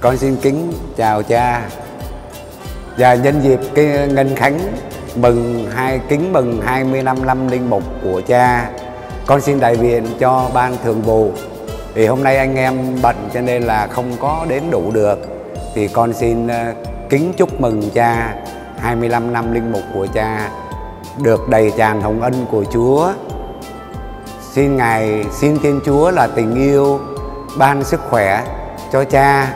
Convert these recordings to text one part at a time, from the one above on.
Con xin kính chào cha Và nhân dịp cái Ngân Khánh mừng hai kính mừng 25 năm linh mục của cha Con xin đại diện cho ban thường vụ. Thì hôm nay anh em bận cho nên là không có đến đủ được. Thì con xin ờ, kính chúc mừng cha 25 năm linh mục của cha Được đầy tràn hồng ân của Chúa. Xin Ngài, xin Thiên Chúa là tình yêu ban sức khỏe cho cha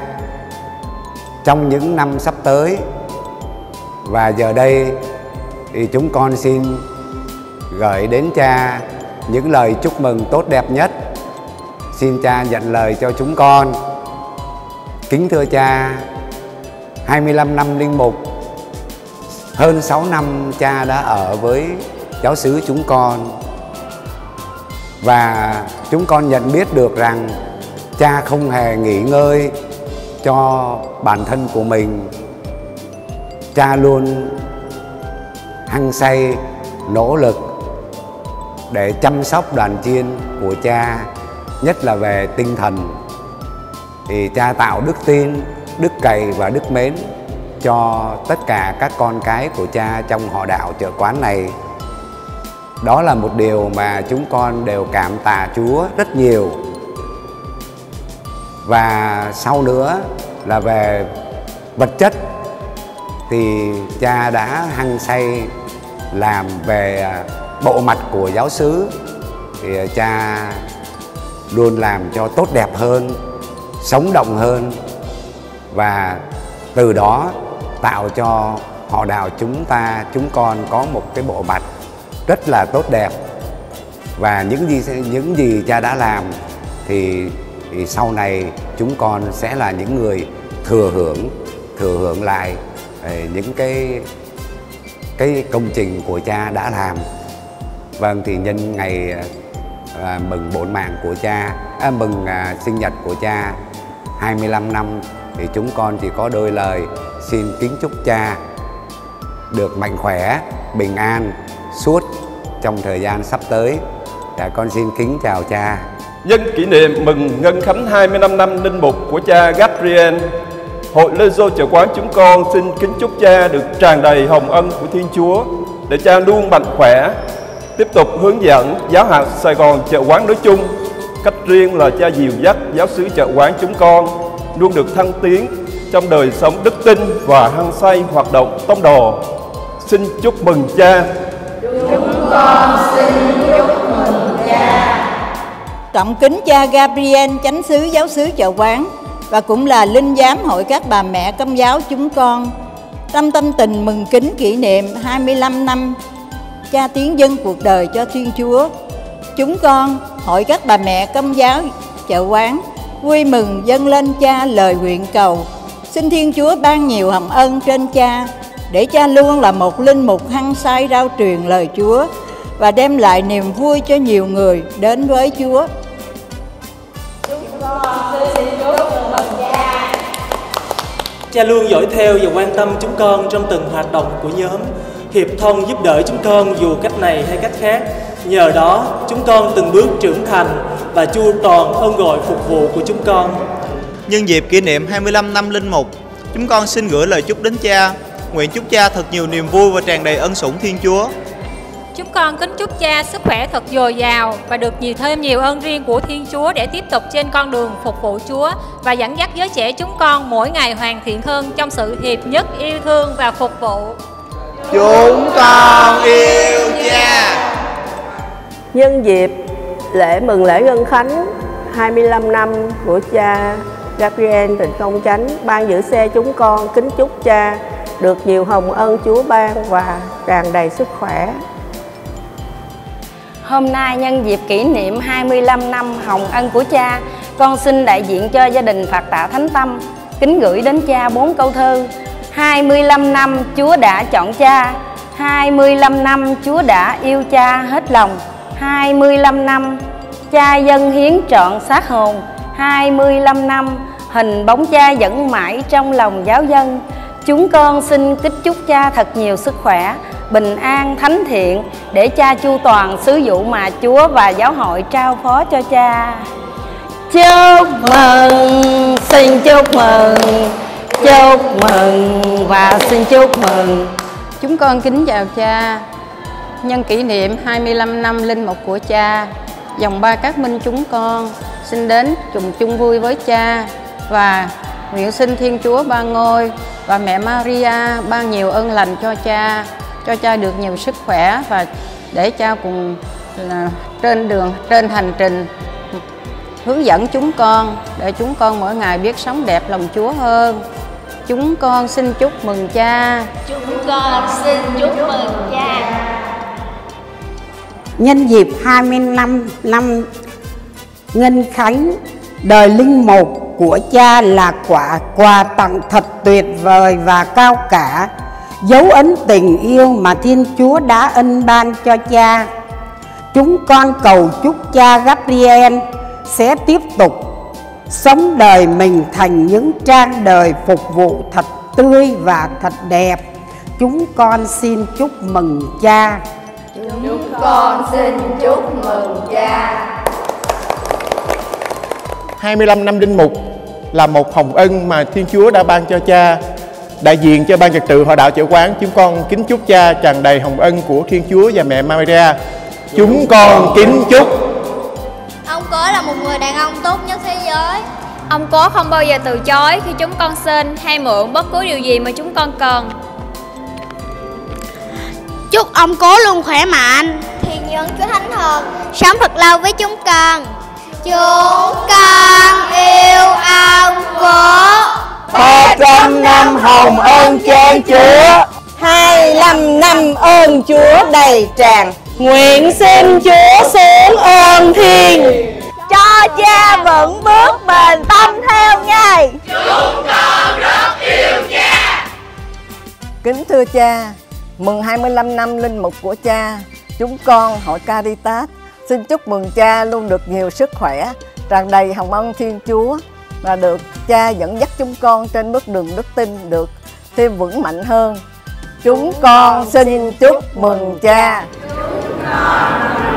trong những năm sắp tới, và giờ đây thì chúng con xin gửi đến cha những lời chúc mừng tốt đẹp nhất. Xin cha nhận lời cho chúng con. Kính thưa cha 25 năm linh mục, hơn 6 năm cha đã ở với giáo xứ chúng con. Và chúng con nhận biết được rằng cha không hề nghỉ ngơi cho bản thân của mình. Cha luôn hăng say, nỗ lực để chăm sóc đoàn chiên của cha, nhất là về tinh thần. Thì cha tạo đức tin, đức cày và đức mến cho tất cả các con cái của cha trong họ đạo chợ quán này. Đó là một điều mà chúng con đều cảm tạ chúa rất nhiều và sau nữa là về vật chất, thì cha đã hăng say làm về à, bộ mặt của giáo xứ. Thì à, cha luôn làm cho tốt đẹp hơn, sống động hơn. Và từ đó tạo cho họ đào chúng ta, chúng con có một cái bộ mặt rất là tốt đẹp. Và những gì những gì cha đã làm thì thì sau này chúng con sẽ là những người thừa hưởng thừa hưởng lại ờ, những cái cái công trình của cha đã làm. Vâng thì nhân ngày à, mừng bổn mạng của cha à, mừng à, sinh nhật của cha 25 năm thì chúng con chỉ có đôi lời xin kính chúc cha được mạnh khỏe bình an suốt trong thời gian sắp tới. Dạ con xin kính chào cha. Nhân kỷ niệm mừng Ngân Khánh 25 năm linh mục của cha Gabriel, Hội Lê Dô Chợ Quán chúng con xin kính chúc cha được tràn đầy hồng ân của Thiên Chúa Để cha luôn mạnh khỏe, Tiếp tục hướng dẫn giáo hạt Sài Gòn Chợ Quán nói chung. Cách riêng là cha dìu dắt giáo sứ Chợ Quán chúng con, Luôn được thăng tiến trong đời sống đức tin và hăng say hoạt động tông đồ. Xin chúc mừng cha. Chúng con, xin chúc mừng cha Trọng kính cha Gabriel, chánh sứ giáo sứ chợ quán và cũng là linh giám hội các bà mẹ công giáo chúng con. Tâm tâm tình mừng kính kỷ niệm 25 năm cha tiến dân cuộc đời cho Thiên Chúa. Chúng con, hội các bà mẹ công giáo chợ quán, vui mừng dâng lên cha lời nguyện cầu. Xin Thiên Chúa ban nhiều hồng ân trên cha, để cha luôn là một linh mục hăng say rao truyền lời Chúa và đem lại niềm vui cho nhiều người đến với Chúa. Cha luôn dõi theo và quan tâm chúng con trong từng hoạt động của nhóm, hiệp thông giúp đỡ chúng con dù cách này hay cách khác. Nhờ đó, chúng con từng bước trưởng thành và chu toàn ơn gọi phục vụ của chúng con. Nhân dịp kỷ niệm 25 năm linh mục, chúng con xin gửi lời chúc đến cha. Nguyện chúc cha thật nhiều niềm vui và tràn đầy ân sủng Thiên Chúa. Chúng con kính chúc cha sức khỏe thật dồi dào và được nhiều thêm nhiều ơn riêng của Thiên Chúa để tiếp tục trên con đường phục vụ Chúa và dẫn dắt giới trẻ chúng con mỗi ngày hoàn thiện hơn trong sự hiệp nhất, yêu thương và phục vụ. Chúng con yêu cha. Nhân dịp lễ mừng lễ Ngân Khánh 25 năm của cha Gabriel Trịnh Công Chánh, ban giữ xe chúng con kính chúc cha được nhiều hồng ân Chúa ban và tràn đầy sức khỏe. Hôm nay nhân dịp kỷ niệm 25 năm hồng ân của cha, con xin đại diện cho gia đình Phật Tạ Thánh Tâm kính gửi đến cha bốn câu thơ. 25 năm Chúa đã chọn cha, 25 năm Chúa đã yêu cha hết lòng, 25 năm cha dân hiến trọn xác hồn, 25 năm hình bóng cha vẫn mãi trong lòng giáo dân. Chúng con xin kính chúc cha thật nhiều sức khỏe, bình an, thánh thiện để cha chu toàn sứ vụ mà Chúa và giáo hội trao phó cho cha. Chúc mừng xin chúc mừng chúc mừng và xin chúc mừng. Chúng con kính chào cha. Nhân kỷ niệm 25 năm linh mục của cha Dòng ba các minh chúng con xin đến trùng chung vui với cha Và nguyện xin Thiên Chúa ba ngôi và mẹ Maria ban nhiều ơn lành cho cha. Cho cha được nhiều sức khỏe và để cha cùng là trên đường, trên hành trình hướng dẫn chúng con để chúng con mỗi ngày biết sống đẹp lòng Chúa hơn. Chúng con xin chúc mừng cha. Chúng con xin chúc mừng cha. Nhân dịp 25 năm Ngân Khánh đời linh mục của cha là quả quà tặng thật tuyệt vời và cao cả dấu ấn tình yêu mà Thiên Chúa đã ân ban cho cha. Chúng con cầu chúc cha Gabriel sẽ tiếp tục sống đời mình thành những trang đời phục vụ thật tươi và thật đẹp. Chúng con xin chúc mừng cha. Chúng con xin chúc mừng cha. 25 năm linh mục là một hồng ân mà Thiên Chúa đã ban cho cha. Đại diện cho ban trật tự họ đạo chợ quán, chúng con kính chúc cha tràn đầy hồng ân của Thiên Chúa và mẹ Maria. Chúng con kính chúc Ông cố là một người đàn ông tốt nhất thế giới. Ông cố không bao giờ từ chối khi chúng con xin hay mượn bất cứ điều gì mà chúng con cần. Chúc ông cố luôn khỏe mạnh, thiền nhân Chúa Thánh Thần, sống thật lâu với chúng con. Chúng con yêu ông cố. Ba trăm năm hồng ơn cha Chúa. Hai năm năm ơn Chúa đầy tràn. Nguyện xin Chúa xuống ơn thiên Cho cha vững bước bền tâm theo Ngài. Chúng con rất yêu cha. Kính thưa cha, mừng 25 năm linh mục của cha, chúng con hội Caritas. Xin chúc mừng cha luôn được nhiều sức khỏe, tràn đầy hồng ân Thiên Chúa và được cha dẫn dắt chúng con trên bước đường đức tin được thêm vững mạnh hơn. Chúng con xin chúc mừng cha. Chúng con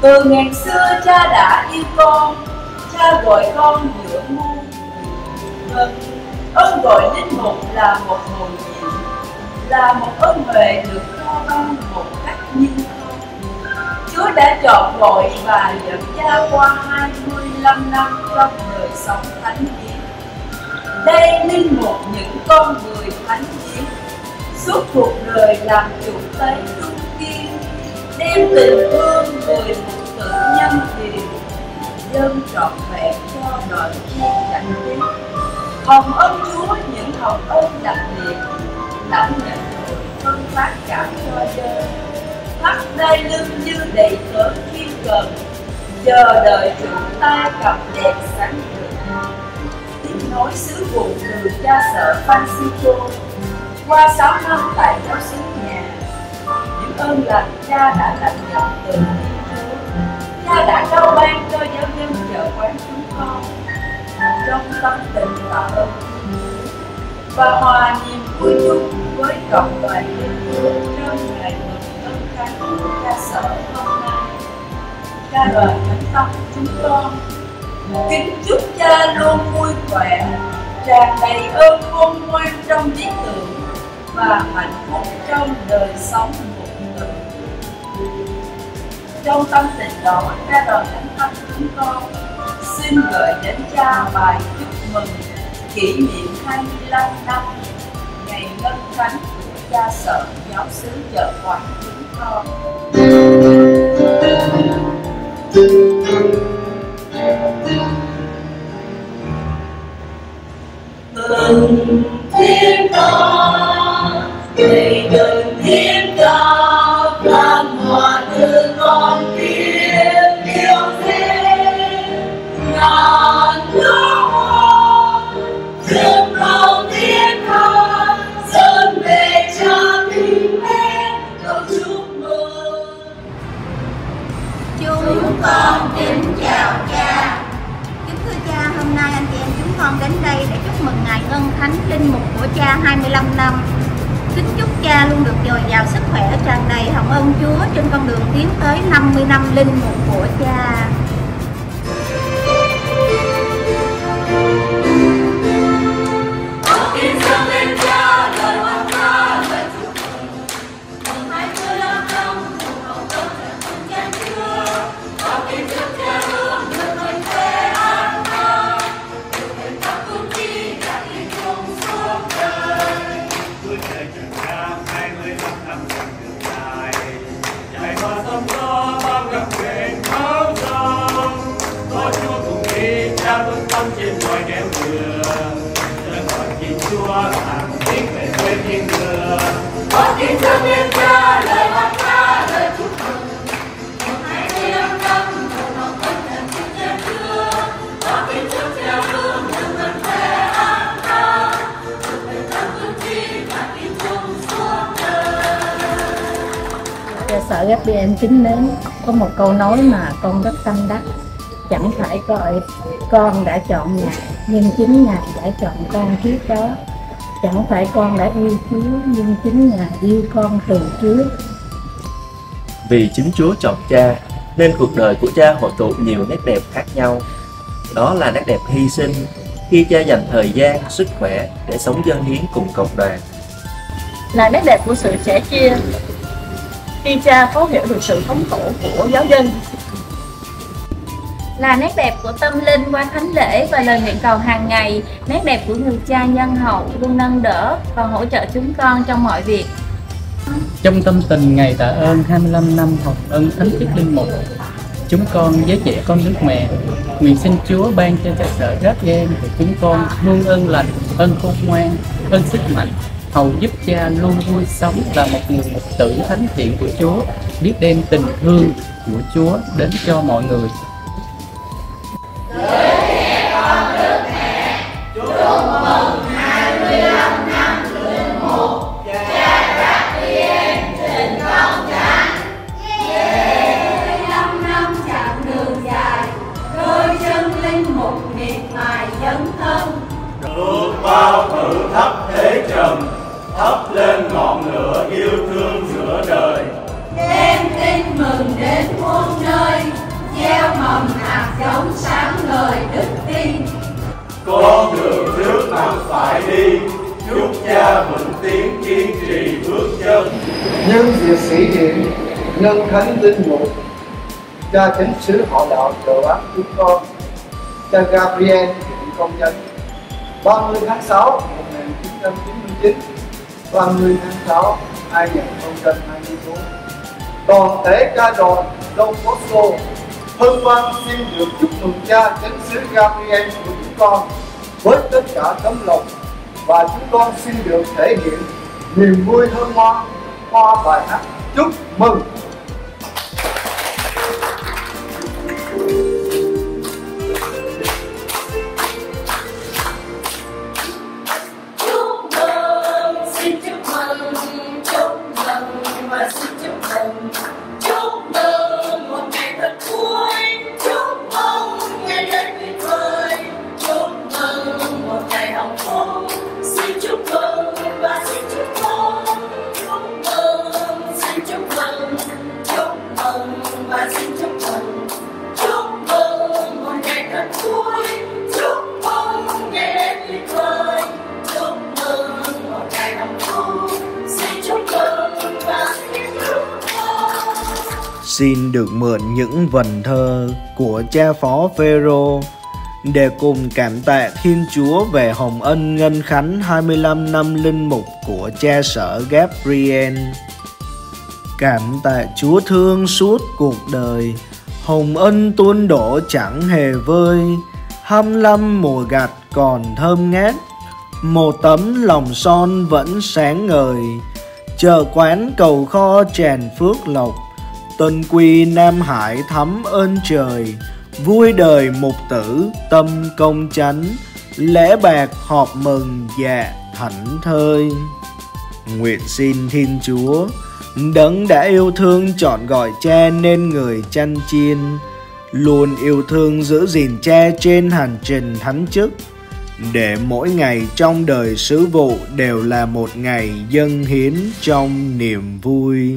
Từ ngàn xưa cha đã yêu con, cha gọi con giữa muôn Vâng, ơn gọi linh mục là một mầu nhiệm Là một ơn huệ được cho ban một cách nhân không Chúa đã chọn gọi và dẫn cha qua 25 năm trong đời sống thánh hiến. Đây linh mục những con người thánh hiến suốt cuộc đời làm chủ tế trung kiên đem tình thương dân trọn vẹn cho đời thiên cảnh tiến hồng ân chúa, những hồng ân đặc biệt, đảm nhận người phân phát cả cho dân. Thắt đai lưng như đầy tớ thiên cần chờ đợi chủ ta cầm đèn sáng rực tiếp nối sứ vụ từ cha sở Francisco. Qua 6 năm tại giáo xứ nhà, những ơn lành cha đã lãnh nhận từ và hòa niềm vui chung với cộng đoàn Thiên Chúa trong ngày mừng ân khánh ca cha sở hôm nay. Cha đoàn thánh tâm chúng con, kính chúc cha luôn vui khỏe, tràn đầy ơn khôn ngoan trong lý tưởng và hạnh phúc trong đời sống một người. Trong tâm tình đó cha đoàn thánh tâm chúng con xin gửi đến cha bài chúc mừng kỷ niệm 25 năm ngày ngân khánh của cha sở giáo xứ chợ quảng chúng con. 50 năm linh mục của cha. Sở Gabriel kính mến có một câu nói mà con rất tâm đắc. Chẳng phải gọi con đã chọn ngài nhưng chính ngài đã chọn con trước đó. Chẳng phải con đã yêu chúa nhưng chính ngài yêu con từ trước. Vì chính Chúa chọn cha nên cuộc đời của cha hội tụ nhiều nét đẹp khác nhau. Đó là nét đẹp hy sinh khi cha dành thời gian, sức khỏe để sống dâng hiến cùng cộng đoàn. là nét đẹp của sự sẻ chia khi cha thấu hiểu được sự thống khổ của giáo dân là nét đẹp của tâm linh qua thánh lễ và lời nguyện cầu hàng ngày, nét đẹp của người cha nhân hậu luôn nâng đỡ và hỗ trợ chúng con trong mọi việc. Trong tâm tình ngày tạ ơn 25 năm học ân thánh chức linh mục, chúng con với trẻ con nước mẹ, nguyện xin Chúa ban cho cha sở rất ghen của chúng con luôn ơn lành, ơn khôn ngoan, ơn sức mạnh, hầu giúp cha luôn vui sống là một người mục tử thánh thiện của Chúa, biết đem tình thương của Chúa đến cho mọi người. Mầm hạt giống sáng ngời đức tin. Con đường trước mặt phải đi Chúc cha vững tiến kiên trì bước chân. Nhân dịp sĩ điện ngân khánh linh mục cha chánh sứ họ đạo trợ áp chúng con cha Gabriel hiện công dân 30 tháng 6 1999 30 tháng 6 2024 toàn thể ca đoàn Đông Bosco hân hoan xin được chúc mừng cha chánh sứ Gabriel của chúng con với tất cả tấm lòng. Và chúng con xin được thể hiện niềm vui hân hoan qua bài hát chúc mừng. Xin được mượn những vần thơ của cha phó Phêrô để cùng cảm tạ Thiên Chúa về hồng ân ngân khánh 25 năm linh mục của cha sở Gabriel. Cảm tạ Chúa thương suốt cuộc đời, hồng ân tuôn đổ chẳng hề vơi, 25 mùa gặt còn thơm ngát, một tấm lòng son vẫn sáng ngời, chờ quán cầu kho tràn phước lộc, tân quy Nam Hải thắm ơn trời, vui đời mục tử tâm công chánh lễ bạc họp mừng dạ thảnh thơi. Nguyện xin thiên chúa đấng đã yêu thương chọn gọi cha nên người chăn chiên luôn yêu thương giữ gìn cha trên hành trình thánh chức để mỗi ngày trong đời sứ vụ đều là một ngày dâng hiến trong niềm vui.